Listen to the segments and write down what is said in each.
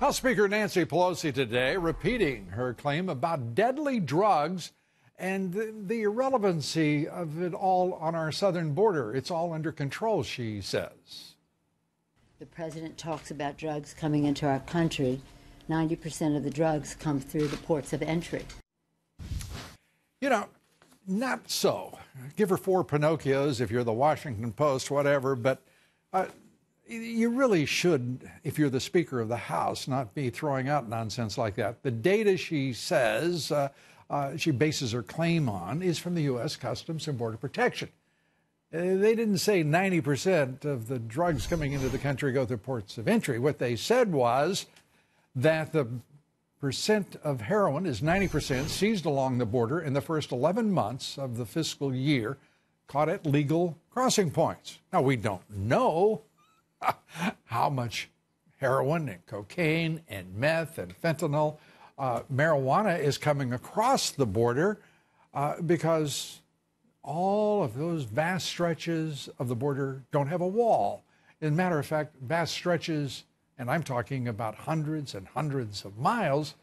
House Speaker Nancy Pelosi today repeating her claim about deadly drugs and the, the, irrelevancy of it all on our southern border. It's all under control, she says. The president talks about drugs coming into our country. 90% of the drugs come through the ports of entry. You know, not so. Give her four Pinocchios if you're the Washington Post, whatever, but uh, you really should, if you're the Speaker of the House, not be throwing out nonsense like that. The data she says uh, uh, she bases her claim on is from the U.S. Customs and Border Protection. Uh, they didn't say 90% of the drugs coming into the country go through ports of entry. What they said was that the percent of heroin is 90% seized along the border in the first 11 months of the fiscal year caught at legal crossing points. Now, we don't know how much heroin and cocaine and meth and fentanyl, uh, marijuana is coming across the border uh, because all of those vast stretches of the border don't have a wall. As a matter of fact, vast stretches, and I'm talking about hundreds and hundreds of miles,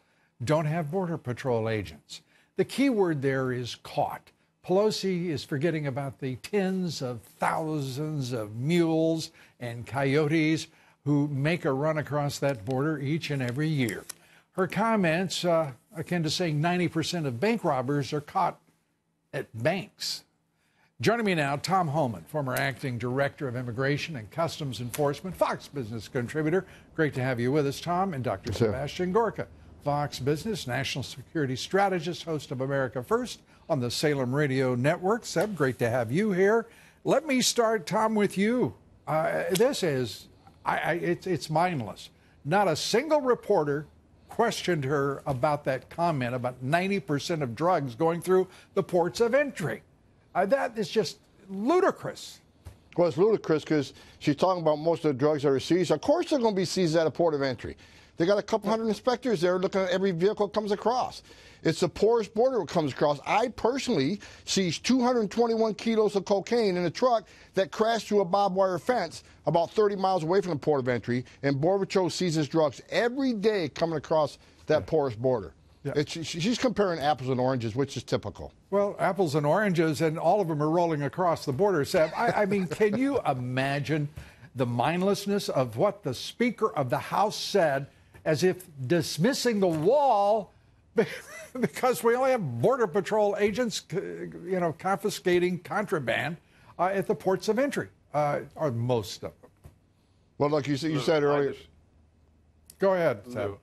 don't have Border Patrol agents. The key word there is caught. Pelosi is forgetting about the tens of thousands of mules and coyotes who make a run across that border each and every year. Her comments, uh, akin to saying 90% of bank robbers are caught at banks. Joining me now, Tom Homan, former acting director of Immigration and Customs Enforcement, Fox Business contributor. Great to have you with us, Tom, and Dr. Sebastian Gorka, Fox Business national security strategist, host of America First on the Salem Radio Network. Seb, great to have you here. Let me start, Tom, with you. Uh, this is, I, I, it's, it's mindless. Not a single reporter questioned her about that comment about 90% of drugs going through the ports of entry. Uh, that is just ludicrous. Well, it's ludicrous because she's talking about most of the drugs that are seized. Of course, they're going to be seized at a port of entry. They got a couple hundred inspectors there looking at every vehicle that comes across. It's the poorest border that comes across. I personally seized 221 kilos of cocaine in a truck that crashed through a barbed wire fence about 30 miles away from the port of entry, and Border Patrol seizes drugs every day coming across that yeah. porous border. Yeah. she's comparing apples and oranges, which is typical. Well, apples and oranges, and all of them are rolling across the border, Sam. I, I mean, can you imagine the mindlessness of what the Speaker of the House said as if dismissing the wall because we only have Border Patrol agents, you know, confiscating contraband uh, at the ports of entry, uh, or most of them. Well, like you, said, you said earlier. Go ahead, Sam.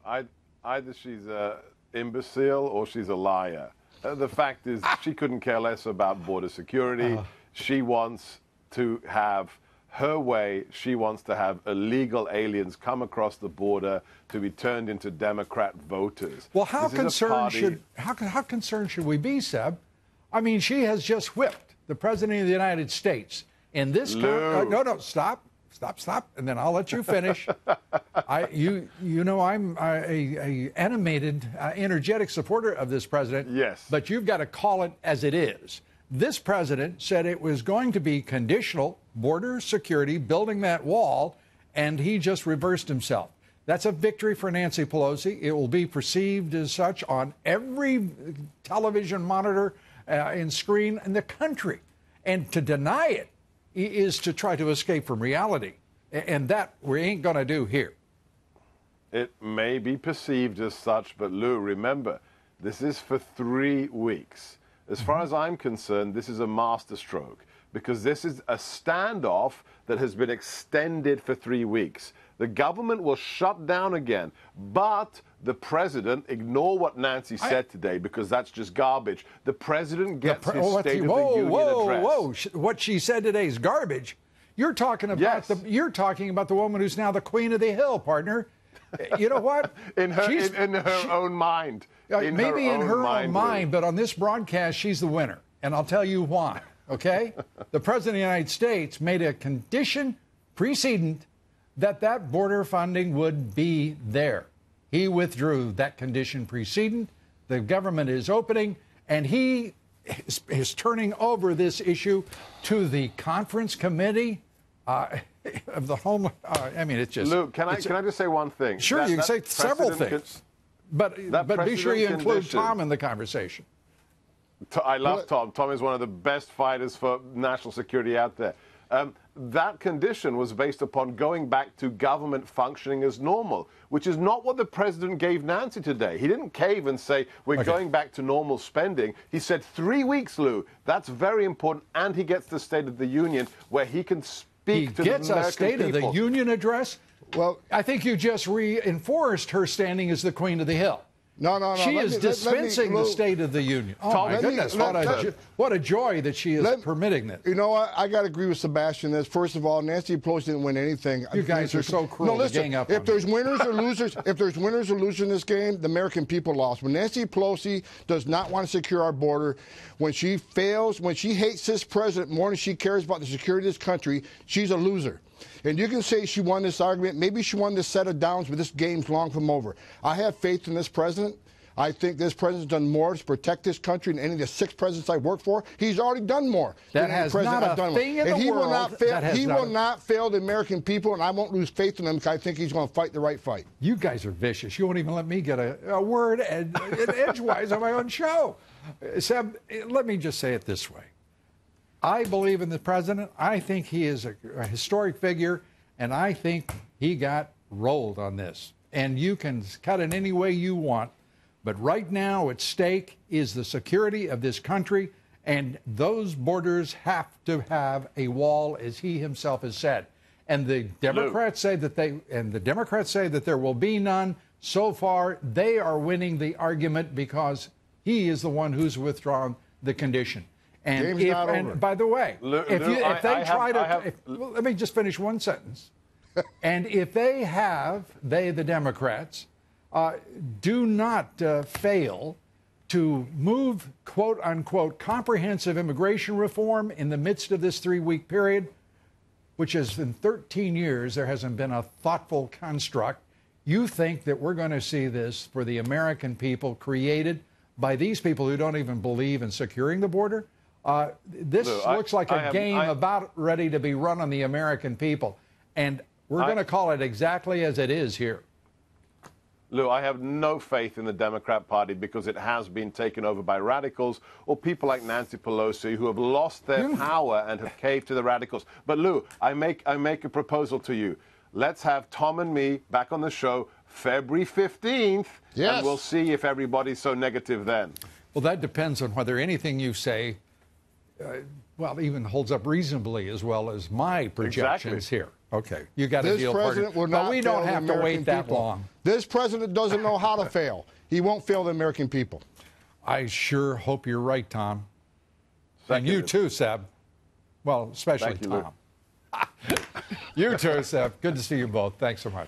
either she's an imbecile or she's a liar. Uh, the fact is, she couldn't care less about border security. Uh. She wants to have her way, she wants to have illegal aliens come across the border to be turned into Democrat voters. Well, how concerned should how, how concerned should we be, Seb? I mean, she has just whipped the president of the United States. In this, con- uh, no, no, stop, stop, stop, and then I'll let you finish. I, you, you know, I'm a, a animated, uh, energetic supporter of this president. Yes. But you've got to call it as it is. This president said it was going to be conditional border security, building that wall, and he just reversed himself. That's a victory for Nancy Pelosi. It will be perceived as such on every television monitor uh, and screen in the country. And to deny it is to try to escape from reality. And that we ain't going to do here. It may be perceived as such, but Lou, remember, this is for three weeks. As far as I'm concerned, this is a masterstroke because this is a standoff that has been extended for three weeks. The government will shut down again, but the president, ignore what Nancy said today because that's just garbage. The president gets the pre- his oh, State of whoa, the Union whoa, address. Whoa, whoa! What she said today is garbage. You're talking about yes. the you're talking about the woman who's now the queen of the hill, partner. Eh, you know what? in her in, in, her she, own mind. In maybe her in her own, own mind, but on this broadcast, she's the winner, and I'll tell you why. Okay, the president of the United States made a condition precedent that that border funding would be there. He withdrew that condition precedent. The government is opening, and he is, is turning over this issue to the conference committee. Uh, of the home. Uh, I mean, it's just. Luke, can I can I just say one thing? Sure, That- you can say several things, but but be sure you include condition- Tom in the conversation. T- I love Well- Tom. Tom is one of the best fighters for national security out there. Um, that condition was based upon going back to government functioning as normal, which is not what the president gave Nancy today. He didn't cave and say, We're Okay. going back to normal spending. He said, Three weeks, Lou. That's very important. And he gets the State of the Union where he can speak to the United States. He to gets the a American State of the. Union address. Well- I think you just reinforced her standing as the Queen of the Hill. No, no, no. She let is me- dispensing the State of the Union. Oh Tom, my let me- goodness! what, a, what a joy that she is Let- permitting this. You know what? I got to agree with Sebastian. This first of all, Nancy Pelosi didn't win anything. You guys are so cruel No, listen. if there's me. winners or losers, if there's winners or losers in this game, the American people lost. When Nancy Pelosi does not want to secure our border, when she fails, when she hates this president more than she cares about the security of this country, she's a loser. And you can say she won this argument. Maybe she won this set of downs, but this game's long from over. I have faith in this president. I think this president's done more to protect this country than any of the six presidents I've worked for. He's already done more. That than any president not I've done thing in and the he will not fail. He not will not fail the American people, and I won't lose faith in him because I think he's going to fight the right fight. You guys are vicious. You won't even let me get a, a word ed, edgewise on my own show. Seb, let me just say it this way. I believe in the president. I think he is a, a historic figure, and I think he got rolled on this. And you can cut it any way you want, but right now at stake is the security of this country, and those borders have to have a wall, as he himself has said. And the Democrats say that they, and the Democrats say that there will be none. So far, they are winning the argument because he is the one who's withdrawn the condition. And, Game's if, not and by the way, Lou- if, Lou, you, I- if they I have- try to, have- if- well, let me just finish one sentence. and if they have, they, the Democrats, uh, do not uh, fail to move, quote unquote, comprehensive immigration reform in the midst of this three week period, which is in 13 years, there hasn't been a thoughtful construct. You think that we're going to see this for the American people created by these people who don't even believe in securing the border? Uh, this Lou, I- looks like a I have- game I- about ready to be run on the American people. And we're going to call it exactly as it is here. Lou, I have no faith in the Democrat Party because it has been taken over by radicals or people like Nancy Pelosi who have lost their power and have caved to the radicals. But Lou, I make I make a proposal to you. Let's have Tom and me back on the show February 15th, Yes. and we'll see if everybody's so negative then. Well, that depends on whether anything you say, uh, well, even holds up reasonably as well as my projections Exactly. here. Okay, you got to This deal president party. will not But we fail don't the have to American wait that people. long. This president doesn't know how to fail. He won't fail the American people. I sure hope you're right, Tom. And you Seconded. too, Seb. Well, especially Thank you, Tom. you too, Seb. Good to see you both. Thanks so much.